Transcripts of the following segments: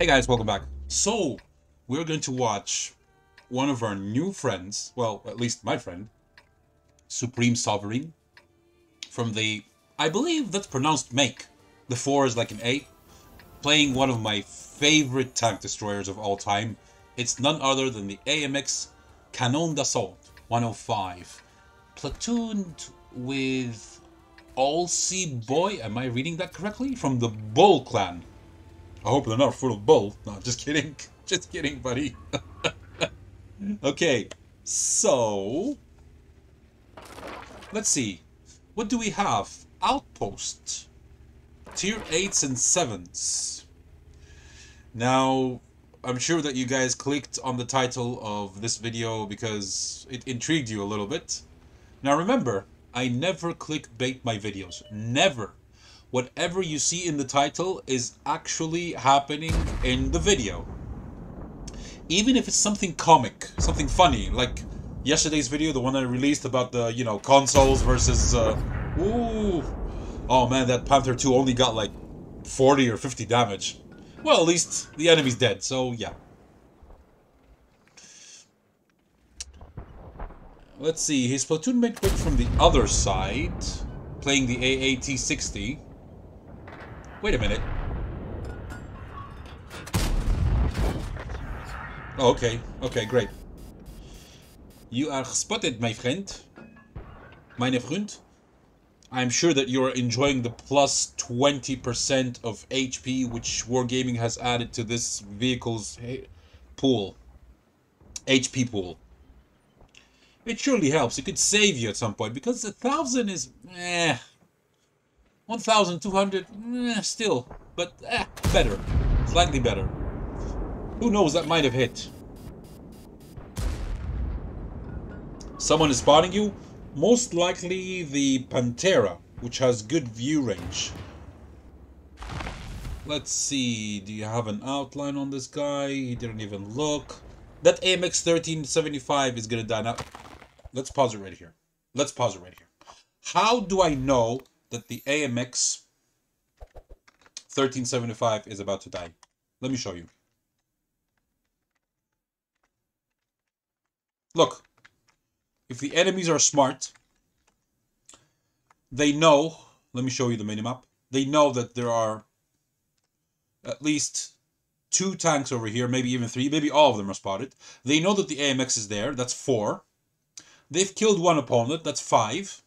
Hey guys, welcome back. So, we're going to watch one of our new friends, well, at least my friend, Supreme Sovereign, from the, I believe that's pronounced make. The 4 is like an A. Playing one of my favorite tank destroyers of all time. It's none other than the AMX Canon d'Assault 105. Platooned with Allsea Boy, am I reading that correctly? From the Bull clan. I hope they're not full of bull. No, just kidding. Just kidding, buddy. okay, so... Let's see. What do we have? Outpost. Tier 8s and 7s. Now, I'm sure that you guys clicked on the title of this video because it intrigued you a little bit. Now remember, I never clickbait my videos. Never whatever you see in the title is actually happening in the video. Even if it's something comic, something funny, like yesterday's video, the one I released about the, you know, consoles versus, uh, ooh, oh man, that Panther 2 only got like 40 or 50 damage. Well, at least the enemy's dead, so yeah. Let's see, his platoon mate went from the other side, playing the AAT-60. Wait a minute. Oh, okay. Okay, great. You are spotted, my friend. Meine Freund. I'm sure that you're enjoying the plus 20% of HP which Wargaming has added to this vehicle's pool. HP pool. It surely helps. It could save you at some point because a thousand is eh 1,200, eh, still, but eh, better. Slightly better. Who knows, that might have hit. Someone is spotting you? Most likely the Pantera, which has good view range. Let's see, do you have an outline on this guy? He didn't even look. That AMX 1375 is gonna die now. Let's pause it right here. Let's pause it right here. How do I know that the AMX 1375 is about to die. Let me show you. Look, if the enemies are smart, they know, let me show you the minimap, they know that there are at least two tanks over here, maybe even three, maybe all of them are spotted. They know that the AMX is there, that's four. They've killed one opponent, that's five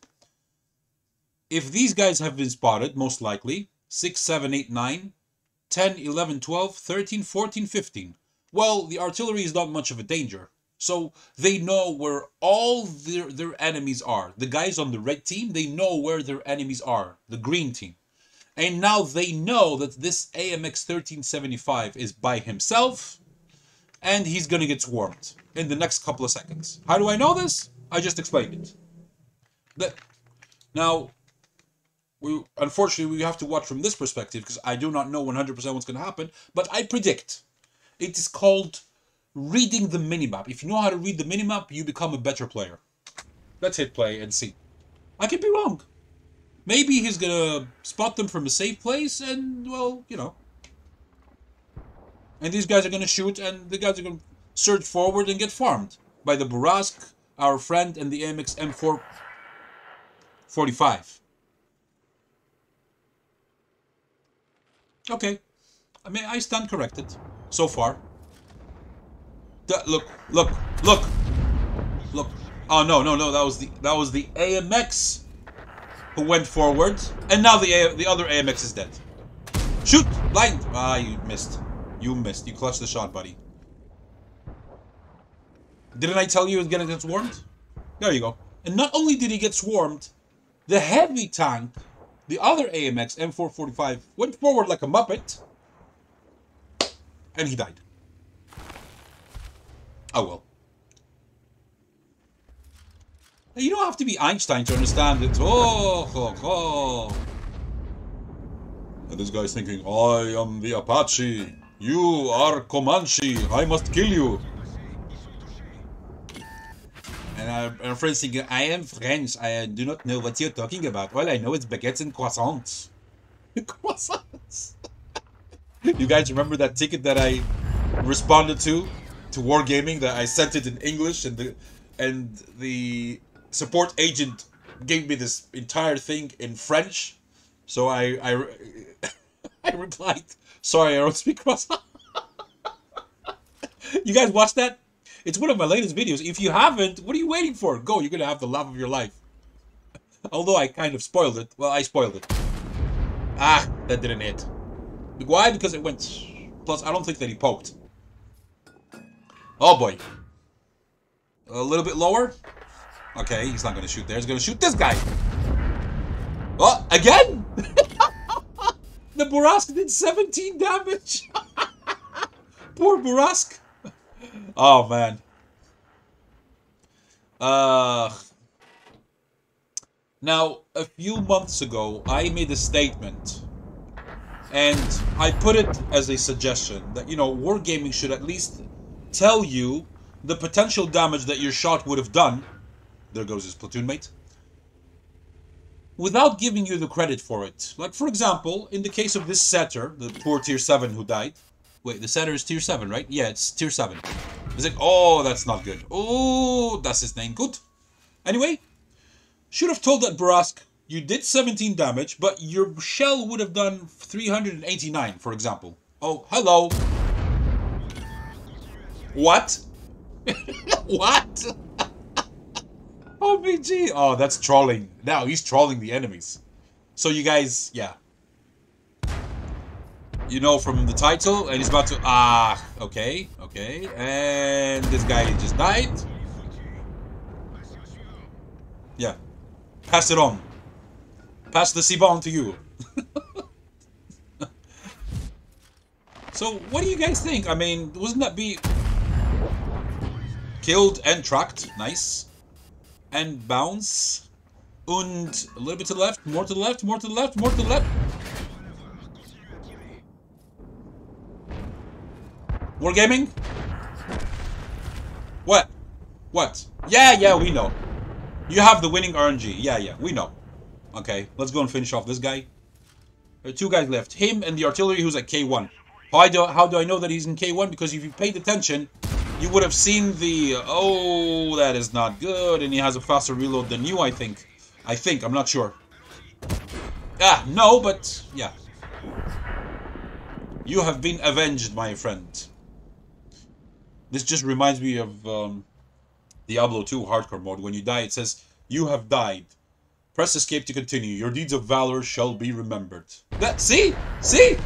if these guys have been spotted, most likely, 6, 7, 8, 9, 10, 11, 12, 13, 14, 15, well, the artillery is not much of a danger. So they know where all their, their enemies are. The guys on the red team, they know where their enemies are. The green team. And now they know that this AMX 1375 is by himself and he's gonna get swarmed in the next couple of seconds. How do I know this? I just explained it. The, now, we unfortunately we have to watch from this perspective because I do not know 100% what's going to happen, but I predict. It is called reading the minimap. If you know how to read the minimap, you become a better player. Let's hit play and see. I could be wrong. Maybe he's gonna spot them from a safe place and, well, you know. And these guys are gonna shoot and the guys are gonna surge forward and get farmed by the Bourrasque, our friend, and the AMX M4 Okay. I mean, I stand corrected. So far. Look, look, look, look. Oh no, no, no. That was the that was the AMX who went forward, and now the A, the other AMX is dead. Shoot, blind. Ah, you missed. You missed. You clutched the shot, buddy. Didn't I tell you he was gonna get swarmed? There you go. And not only did he get swarmed, the heavy tank the other AMX M445 went forward like a muppet, and he died. Oh well. You don't have to be Einstein to understand it. Oh, oh, oh. And this guy's thinking, I am the Apache. You are Comanche. I must kill you. And our friends thinking, I am French. I do not know what you're talking about. All I know is baguettes and croissants. croissants. you guys remember that ticket that I responded to to Wargaming that I sent it in English and the and the support agent gave me this entire thing in French. So I I, I replied, "Sorry, I don't speak Russian." you guys watch that? It's one of my latest videos. If you haven't, what are you waiting for? Go, you're gonna have the laugh of your life. Although I kind of spoiled it. Well, I spoiled it. Ah, that didn't hit. Why? Because it went... Plus, I don't think that he poked. Oh, boy. A little bit lower. Okay, he's not to shoot there. He's to shoot this guy. Oh, again? the Bourrasque did 17 damage. Poor Bourrasque. Oh, man. Uh... Now, a few months ago, I made a statement, and I put it as a suggestion that, you know, Wargaming should at least tell you the potential damage that your shot would have done. There goes his platoon mate. Without giving you the credit for it. Like, for example, in the case of this setter, the poor tier 7 who died. Wait, the setter is tier 7, right? Yeah, it's tier 7. It's like, oh, that's not good. Oh, that's his name. Good. Anyway, should have told that Bourrasque, you did 17 damage, but your shell would have done 389, for example. Oh, hello. What? what? OBG. Oh, that's trolling. Now he's trolling the enemies. So you guys, yeah. You know from the title, and he's about to... Ah, okay, okay. And this guy just died. Yeah. Pass it on. Pass the C-bomb to you. so, what do you guys think? I mean, wasn't that be... Killed and tracked. Nice. And bounce. And a little bit to the left, more to the left, more to the left, more to the left. Wargaming? What? What? Yeah, yeah, we know. You have the winning RNG. Yeah, yeah, we know. Okay, let's go and finish off this guy. There are two guys left. Him and the artillery who's at K1. How do, how do I know that he's in K1? Because if you paid attention, you would have seen the... Oh, that is not good. And he has a faster reload than you, I think. I think, I'm not sure. Ah, no, but... Yeah. You have been avenged, my friend. This just reminds me of... Um, Diablo 2 hardcore mode. When you die, it says, You have died. Press escape to continue. Your deeds of valor shall be remembered. That See? See?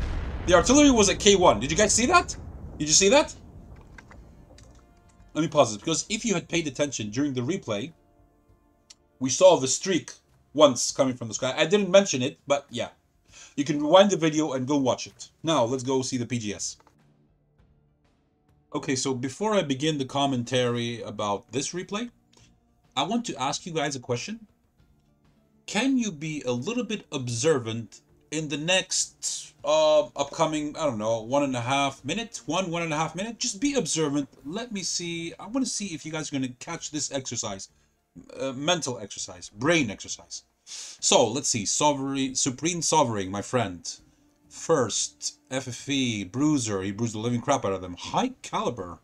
The artillery was at K1. Did you guys see that? Did you see that? Let me pause this, because if you had paid attention during the replay, we saw the streak once coming from the sky. I didn't mention it, but yeah. You can rewind the video and go watch it. Now, let's go see the PGS. Okay, so before I begin the commentary about this replay, I want to ask you guys a question. Can you be a little bit observant in the next uh, upcoming, I don't know, one and a half minute, one, one and a half minute? Just be observant. Let me see. I want to see if you guys are going to catch this exercise. Uh, mental exercise, brain exercise. So, let's see. Sovereign, Supreme Sovereign, my friend. First, FFE, Bruiser, he bruised the living crap out of them. High Caliber,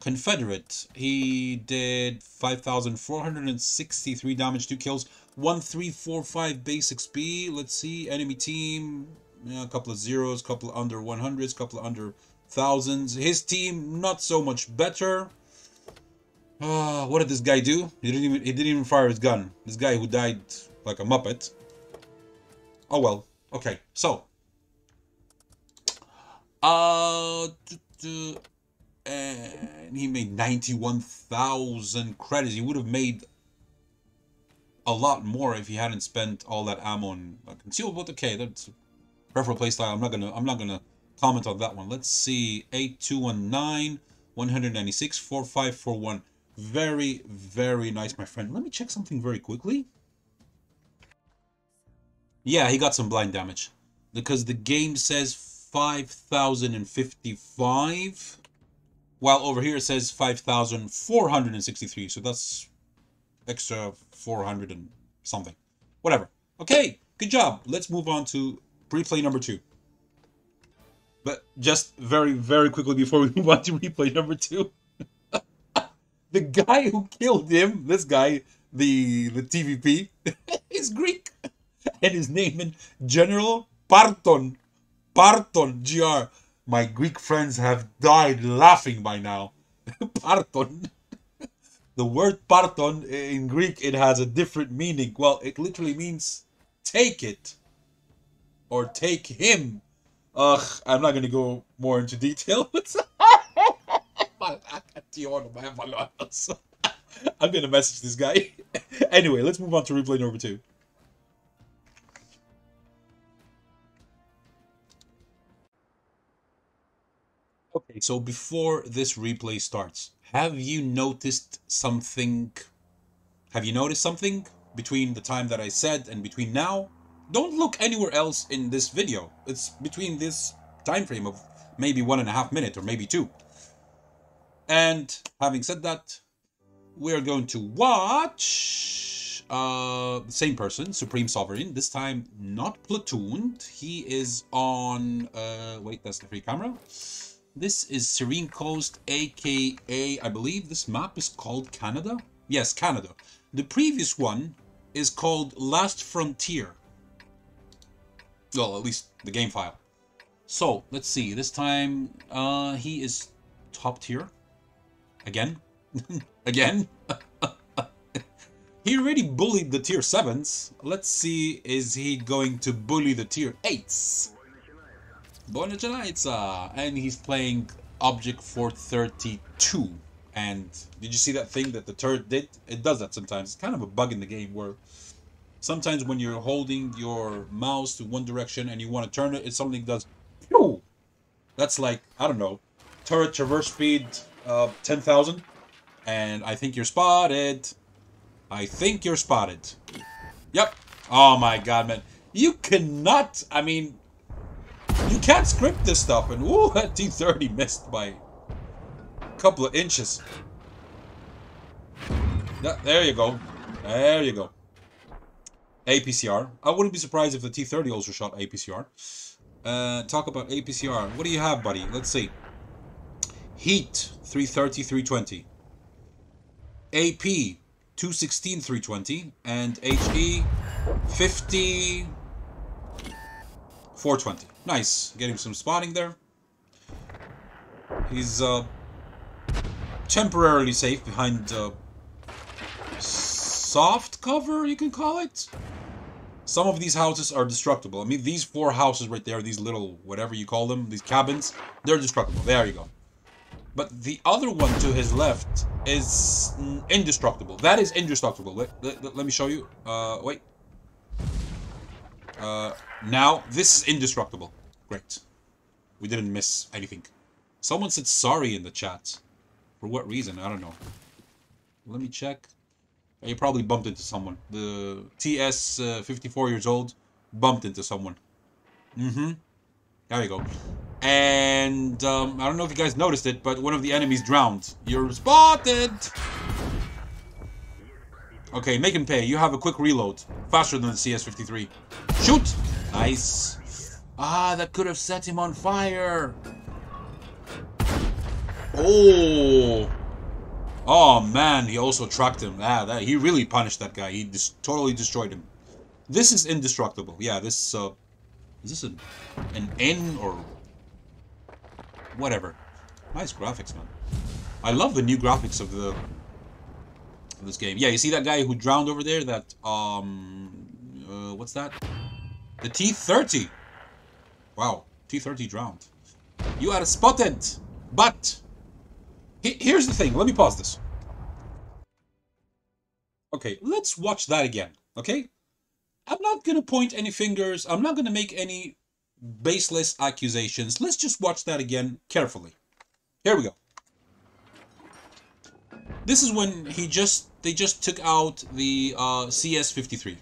Confederate, he did 5,463 damage, 2 kills, 1345 base XP. Let's see, enemy team, yeah, a couple of zeros, couple under 100s, couple under thousands. His team, not so much better. Uh, what did this guy do? He didn't even he didn't even fire his gun. This guy who died like a muppet. Oh well. Okay, so uh, and he made 91,000 credits. He would have made a lot more if he hadn't spent all that ammo on a concealable. Okay, that's preferable playstyle. I'm not gonna. I'm not gonna comment on that one. Let's see. 8219, 196, 4541. Very, very nice, my friend. Let me check something very quickly. Yeah, he got some blind damage because the game says 5,055. While over here it says 5,463. So that's extra 400 and something. Whatever. Okay, good job. Let's move on to replay number two. But just very, very quickly before we move on to replay number two, the guy who killed him, this guy, the the TVP, is Greek, and his name is General Parton. Parton, GR. My Greek friends have died laughing by now. Parton. The word parton in Greek it has a different meaning. Well, it literally means take it or take him. Ugh, I'm not gonna go more into detail. I'm gonna message this guy. anyway, let's move on to replay number two. So before this replay starts, have you noticed something? Have you noticed something between the time that I said and between now? Don't look anywhere else in this video. It's between this time frame of maybe one and a half minute or maybe two. And having said that, we're going to watch uh, the same person, Supreme Sovereign. This time not platooned. He is on. Uh, wait, that's the free camera. This is Serene Coast, aka I believe this map is called Canada. Yes, Canada. The previous one is called Last Frontier. Well, at least the game file. So let's see. This time, uh, he is top tier. Again? Again? he already bullied the tier 7s. Let's see, is he going to bully the tier 8s? Bonajanaitsa! And he's playing Object 432. And did you see that thing that the turret did? It does that sometimes. It's kind of a bug in the game where sometimes when you're holding your mouse to one direction and you want to turn it, it suddenly does... That's like, I don't know, turret traverse speed uh, 10,000 and I think you're spotted. I think you're spotted. Yep. Oh my god, man. You cannot, I mean, you can't script this stuff. And ooh, that T-30 missed by a couple of inches. Yeah, there you go. There you go. APCR. I wouldn't be surprised if the T-30 also shot APCR. Uh, talk about APCR. What do you have, buddy? Let's see. Heat, 330, 320. AP 216 320 and HE 50 420. Nice, getting some spotting there. He's uh, temporarily safe behind uh, soft cover, you can call it. Some of these houses are destructible. I mean, these four houses right there, these little, whatever you call them, these cabins, they're destructible. There you go. But the other one to his left is indestructible. That is indestructible. Let, let, let me show you. Uh, wait. Uh, now, this is indestructible. Great. We didn't miss anything. Someone said sorry in the chat. For what reason? I don't know. Let me check. You probably bumped into someone. The TS, uh, 54 years old, bumped into someone. Mm-hmm. There you go. And um, I don't know if you guys noticed it, but one of the enemies drowned. You're spotted! Okay, make him pay. You have a quick reload. Faster than the CS-53. Shoot! Nice. Ah, that could have set him on fire. Oh. Oh, man. He also tracked him. Ah, that, he really punished that guy. He just totally destroyed him. This is indestructible. Yeah, this, uh... Is this an, an N or whatever. Nice graphics, man. I love the new graphics of the of this game. Yeah, you see that guy who drowned over there? That um, uh, what's that? The T30. Wow, T30 drowned. You are a spotted, but here's the thing. Let me pause this. Okay, let's watch that again. Okay, I'm not gonna point any fingers. I'm not gonna make any baseless accusations. Let's just watch that again carefully. Here we go. This is when he just they just took out the uh, CS53.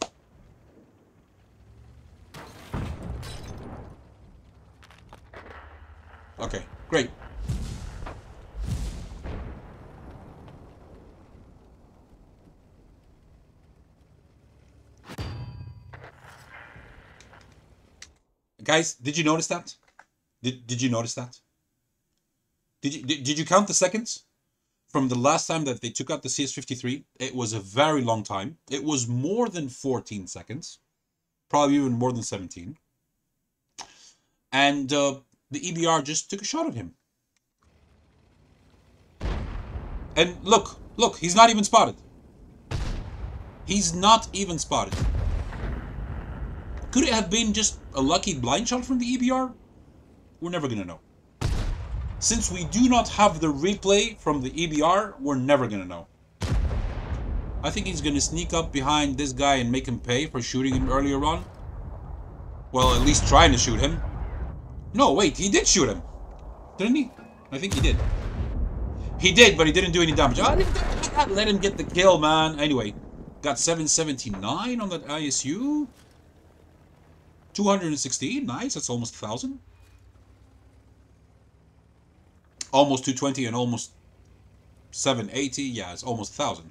Guys, did you notice that? Did, did you notice that? Did you, did, did you count the seconds? From the last time that they took out the CS53, it was a very long time. It was more than 14 seconds. Probably even more than 17. And uh, the EBR just took a shot at him. And look, look, he's not even spotted. He's not even spotted. Could it have been just a lucky blind shot from the EBR? We're never gonna know. Since we do not have the replay from the EBR, we're never gonna know. I think he's gonna sneak up behind this guy and make him pay for shooting him earlier on. Well, at least trying to shoot him. No, wait, he did shoot him. Didn't he? I think he did. He did, but he didn't do any damage. Ah, I didn't let him get the kill, man. Anyway, got 779 on that ISU. 216, nice, that's almost 1,000. Almost 220 and almost 780, yeah, it's almost 1,000.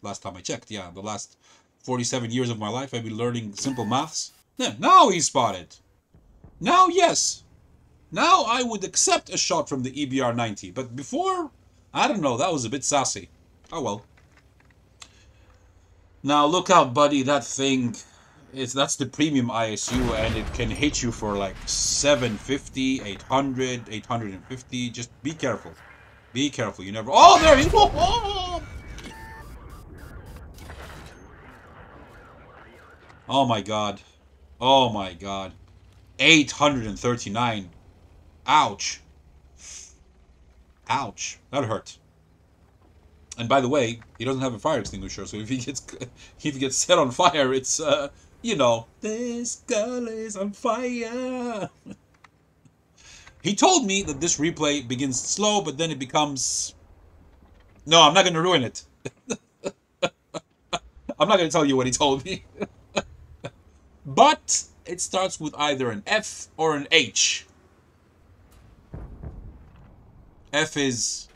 Last time I checked, yeah, the last 47 years of my life I've been learning simple maths. Yeah, now he's spotted. Now, yes. Now I would accept a shot from the EBR-90, but before, I don't know, that was a bit sassy. Oh well. Now look out, buddy, that thing it's that's the premium ISU and it can hit you for like 750, 800, 850. Just be careful. Be careful. You never Oh, there you go. Oh my god. Oh my god. 839. Ouch. Ouch. That hurt. And by the way, he doesn't have a fire extinguisher, so if he gets if he gets set on fire, it's uh you know, this girl is on fire. he told me that this replay begins slow, but then it becomes. No, I'm not going to ruin it. I'm not going to tell you what he told me. but it starts with either an F or an H. F is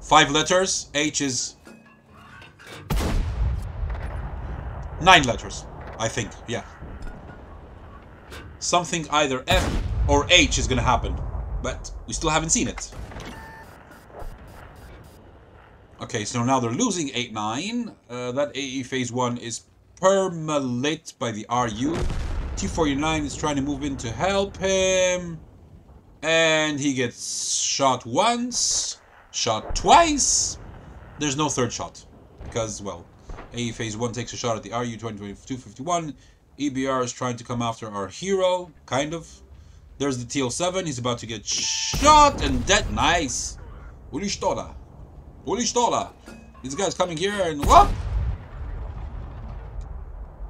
five letters, H is Nine letters, I think, yeah. Something either F or H is gonna happen, but we still haven't seen it. Okay, so now they're losing 8-9. Uh, that AE phase 1 is perma-lit by the RU. T-49 is trying to move in to help him. And he gets shot once, shot twice. There's no third shot. Because, well, AE Phase 1 takes a shot at the RU 2022-51. EBR is trying to come after our hero, kind of. There's the TL7, he's about to get shot and dead. Nice. Uli Stola. Uli Stola. These guys coming here and what?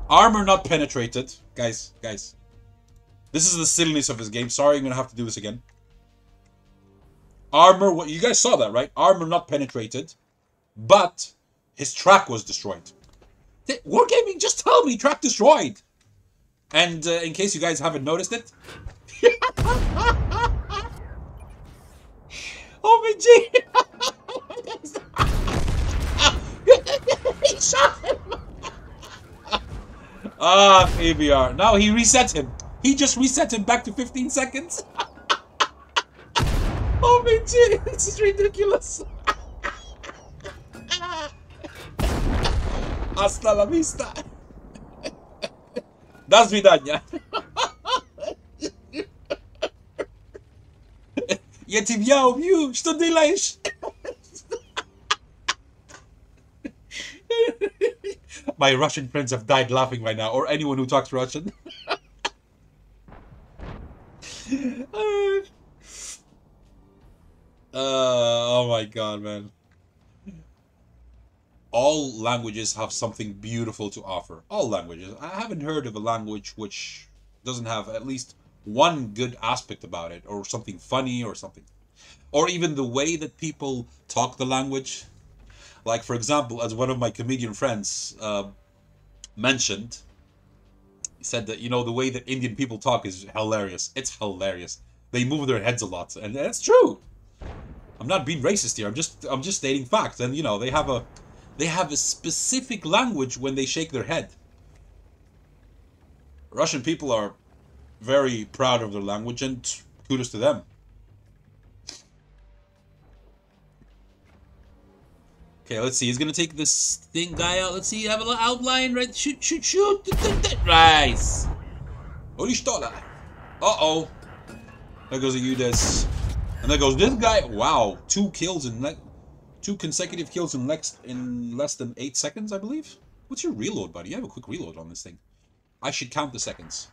Armor not penetrated. Guys, guys. This is the silliness of this game. Sorry, I'm gonna have to do this again. Armor, what you guys saw that, right? Armor not penetrated. But his track was destroyed. Wargaming, just tell me track destroyed. And uh, in case you guys haven't noticed it, OMG! he shot him! ah, ABR. Now he reset him. He just reset him back to 15 seconds. OMG, this is ridiculous. Hasta la vista. До свидания. Я тебя убью. Что делаешь? My Russian friends have died laughing right now, or anyone who talks Russian. uh, oh my god, man all languages have something beautiful to offer. All languages. I haven't heard of a language which doesn't have at least one good aspect about it, or something funny, or something. Or even the way that people talk the language. Like, for example, as one of my comedian friends uh, mentioned, he said that, you know, the way that Indian people talk is hilarious. It's hilarious. They move their heads a lot, and that's true. I'm not being racist here. I'm just I'm just stating facts. And you know, they have a they have a specific language when they shake their head. Russian people are very proud of their language and kudos to them. Okay, let's see. He's gonna take this thing guy out. Let's see. Have a little outline, right? Shoot, shoot, shoot. Nice. Holy stola. Uh oh. There goes a Judas. And there goes this guy. Wow, two kills in like two consecutive kills in less in less than eight seconds, I believe. What's your reload, buddy? You have a quick reload on this thing. I should count the seconds.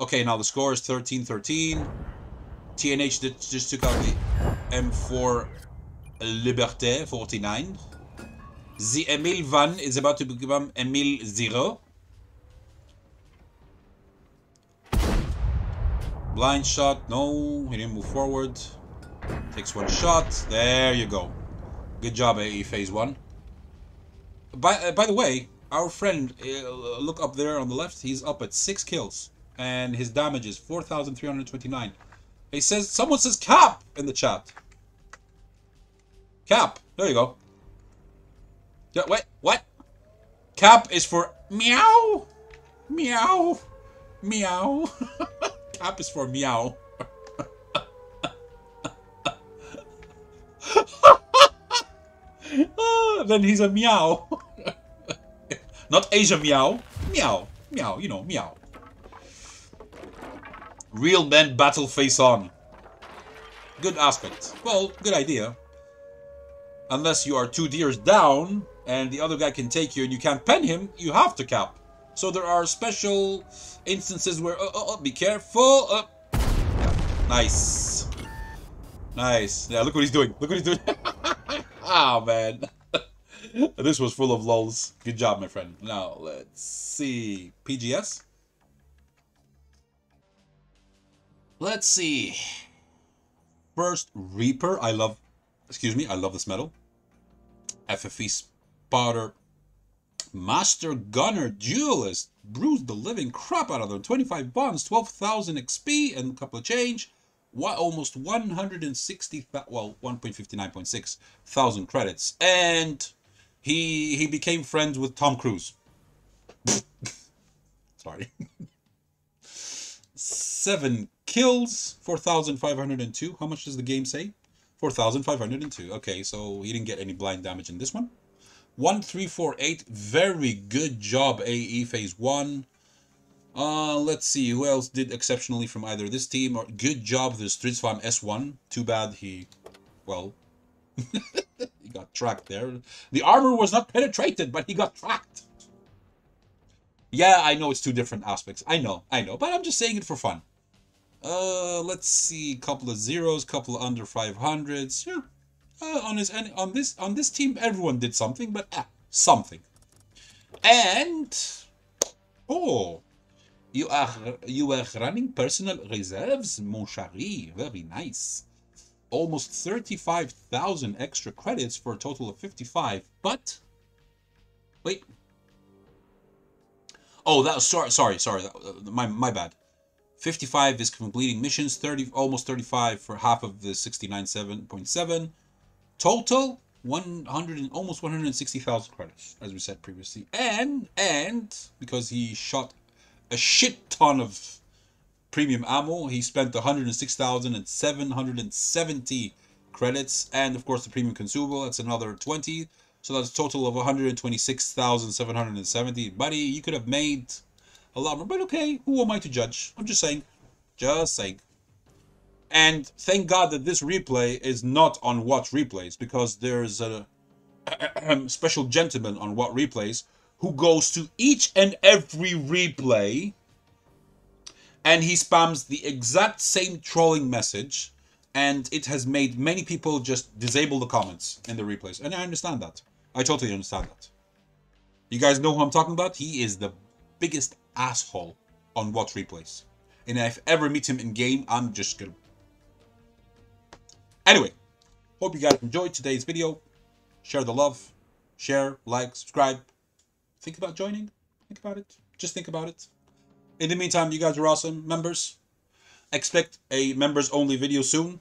Okay, now the score is 13-13. TNH just took out the M4 Liberté 49. The Emil I is about to become Emil Zero. Blind shot, no, he didn't move forward. Takes one shot, there you go. Good job, AE Phase 1. By, uh, by the way, our friend, uh, look up there on the left, he's up at 6 kills. And his damage is 4,329. He says, someone says cap in the chat. Cap, there you go. Yeah, wait, what? Cap is for meow, meow, meow. Cap is for meow. then he's a meow. Not Asia meow. Meow. Meow, you know, meow. Real men battle face on. Good aspect. Well, good idea. Unless you are two deers down, and the other guy can take you and you can't pen him, you have to cap. So there are special instances where, oh, oh, be careful. Uh, nice. Nice. Yeah, look what he's doing. Look what he's doing. oh, man. this was full of lulls. Good job, my friend. Now, let's see. PGS? Let's see. First, Reaper. I love, excuse me, I love this medal. FFE spotter. Master Gunner Duelist. Bruised the living crap out of them. 25 bonds, 12,000 XP, and a couple of change. What, almost 160, well, 1.59.6 thousand credits. And he he became friends with Tom Cruise. Sorry. Seven kills, 4,502. How much does the game say? 4,502. Okay, so he didn't get any blind damage in this one. 1348. Very good job, AE Phase 1. Uh, let's see, who else did exceptionally from either this team? or Good job, the Stridsvagn S1. Too bad he, well, got tracked there. The armor was not penetrated, but he got tracked. Yeah, I know it's two different aspects. I know, I know, but I'm just saying it for fun. Uh, let's see, couple of zeros, couple of under 500s. Yeah, uh, on his on this on this team, everyone did something, but ah, something. And oh, you are you are running personal reserves, mon chéri. Very nice. Almost thirty-five thousand extra credits for a total of fifty-five. But wait. Oh, that was sorry, sorry, sorry. Uh, my my bad. 55 is completing missions, 30 almost 35 for half of the 69.7. Total 100 and almost 160,000 credits, as we said previously. And and because he shot a shit ton of premium ammo, he spent 106,770 credits, and of course the premium consumable, that's another 20. So that's a total of 126,770. Buddy, you could have made a lot more. But okay, who am I to judge? I'm just saying. Just saying. And thank God that this replay is not on Watch Replays, because there's a special gentleman on Watch Replays who goes to each and every replay and he spams the exact same trolling message and it has made many people just disable the comments in the replays. And I understand that. I totally understand that. You guys know who I'm talking about? He is the biggest asshole on Watch Replays. And if I ever meet him in game, I'm just gonna... Anyway, hope you guys enjoyed today's video. Share the love. Share, like, subscribe. Think about joining. Think about it. Just think about it. In the meantime, you guys are awesome. Members, expect a members-only video soon.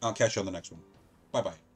I'll catch you on the next one. Bye-bye.